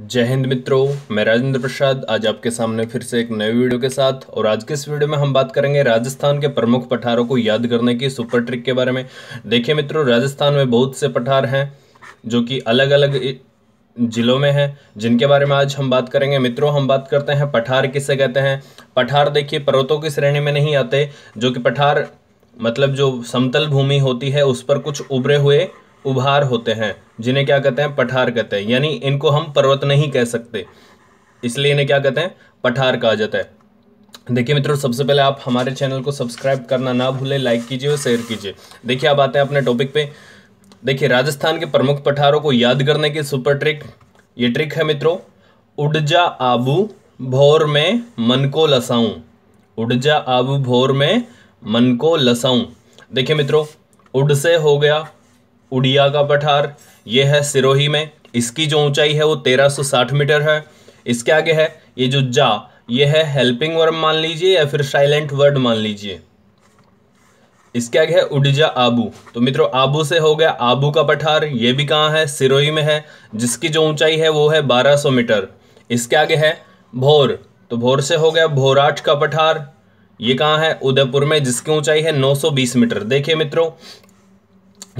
जय हिंद मित्रों, मैं राजेंद्र प्रसाद। आज आपके सामने फिर से एक नए वीडियो के साथ। और आज के इस वीडियो में हम बात करेंगे राजस्थान के प्रमुख पठारों को याद करने की सुपर ट्रिक के बारे में। देखिए मित्रों, राजस्थान में बहुत से पठार हैं, जो कि अलग अलग जिलों में हैं, जिनके बारे में आज हम बात करेंगे। मित्रों, हम बात करते हैं पठार किसे कहते हैं? पठार देखिए, पर्वतों की श्रेणी में नहीं आते, जो कि पठार मतलब जो समतल भूमि होती है, उस पर कुछ उभरे हुए उभार होते हैं, जिन्हें क्या कहते हैं, पठार कहते हैं। यानी इनको हम पर्वत नहीं कह सकते। इसलिए इन्हें क्या कहते हैं, पठार कहा जाता है। देखिए मित्रों, सबसे पहले आप हमारे चैनल को सब्सक्राइब करना ना भूलें, लाइक कीजिए और शेयर कीजिए। देखिए आप आते हैं अपने टॉपिक पे। देखिए, राजस्थान के प्रमुख पठारों को याद करने की सुपर ट्रिक ये ट्रिक है मित्रों, उड़जा आबू भोर में मन को लसाऊं। उड़जा आबू भोर में मन को लसाऊं। देखिए मित्रों, उड़ से हो गया उड़िया का पठार, ये है सिरोही में। इसकी जो ऊंचाई है वो 1360 मीटर है। इसके आगे है ये जो जा, ये है हेल्पिंग वर्ड मान लीजिए या फिर साइलेंट वर्ड मान लीजिए। इसके आगे है उड़जा आबू। तो मित्रों, आबू से हो गया आबू का पठार, ये भी कहाँ है? सिरोही में है। जिसकी जो ऊंचाई है वो है 1200 मीटर। इसके आगे है भोर। तो भोर से हो गया भोराट का पठार। ये कहाँ है? उदयपुर में, जिसकी ऊंचाई है 920 मीटर। देखिए मित्रों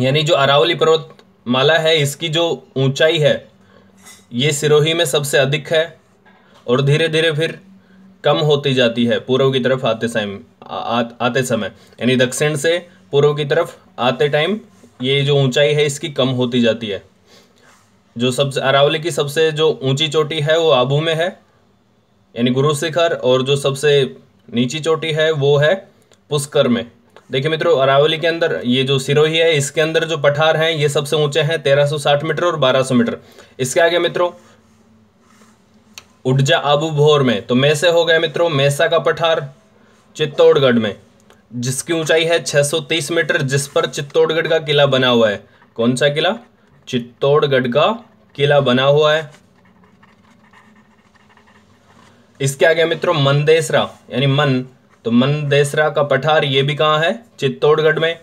यानी जो अरावली पर्वत माला है, इसकी जो ऊंचाई है, ये सिरोही में सबसे अधिक है और धीरे धीरे फिर कम होती जाती है, पूर्व की तरफ़ आते समय आते समय। यानी दक्षिण से पूर्व की तरफ़ आते टाइम ये जो ऊंचाई है, इसकी कम होती जाती है। जो सबसे, अरावली की सबसे जो ऊँची चोटी है, वो आबू में है, यानी गुरु शिखर, और जो सबसे नीची चोटी है, वो है पुष्कर में। देखिए मित्रों, अरावली के अंदर ये जो सिरोही है, इसके अंदर जो पठार हैं, ये सबसे ऊँचे हैं 1360 मीटर और 1200 मीटर। इसके आगे मित्रों, उड़जा आबू भोर में तो मैसे हो गया मित्रों, मैसा का पठार चित्तौड़गढ़ में। जिसकी ऊंचाई है 630 मीटर, जिस पर चित्तौड़गढ़ का किला बना हुआ है। कौन सा किला? चित्तौड़गढ़ का किला बना हुआ है। इसके आगे मित्रों, मंदेसरा, यानी मन तो मंदेसरा का पठार ये भी कहाँ है? चित्तौड़गढ़ में।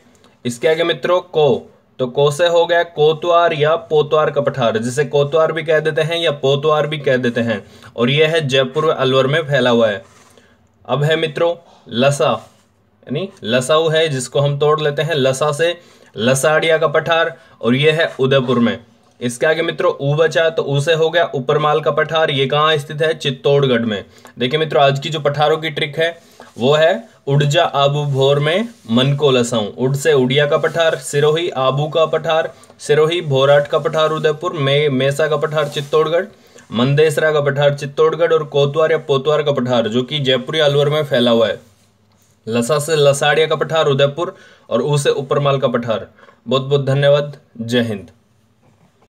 इसके आगे मित्रों, को। तो को से हो गया कोतवार या पोतवार का पठार, जिसे कोतवार भी कह देते हैं या पोतवार भी कह देते हैं। और यह है जयपुर अलवर में फैला हुआ है। अब है मित्रों, लसा। यानी लसाऊ है, जिसको हम तोड़ लेते हैं, लसा से। लसाड़िया का पठार, और यह है उदयपुर में। इसके आगे मित्रों, ऊ बचा तो ऊ से हो गया ऊपरमाल का पठार। ये कहाँ स्थित है? चित्तौड़गढ़ में। देखिए मित्रों, आज की जो पठारों की ट्रिक है, वो है उड़जा आबू भोर में मन को लसाऊं उड़ से उड़िया का पठार, सिरोही आबू का पठार, सिरोही भोराट का पठार उदयपुर, मे, मेसा का पठार चित्तौड़गढ़, मंदेसरा का पठार चित्तौड़गढ़ और कोतवार या पोतवार का पठार, जो कि जयपुरी अलवर में फैला हुआ है। लसा से लसाड़िया का पठार उदयपुर और ऊ से ऊपरमाल का पठार। बहुत बहुत धन्यवाद। जय हिंद।